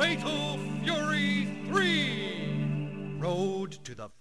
Fatal Fury 3 Road to the